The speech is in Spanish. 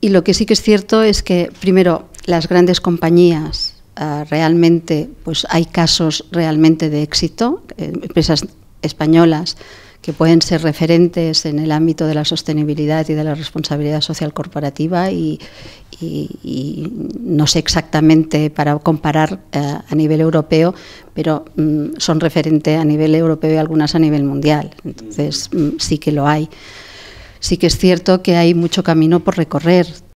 Y lo que sí que es cierto es que, primero, las grandes compañías uh, realmente, pues hay casos realmente de éxito, eh, empresas españolas que pueden ser referentes en el ámbito de la sostenibilidad y de la responsabilidad social corporativa y, y, no sé exactamente para comparar uh, a nivel europeo, pero um, son referentes a nivel europeo y algunas a nivel mundial. Entonces, um, sí que lo hay. Sí que es cierto que hay mucho camino por recorrer.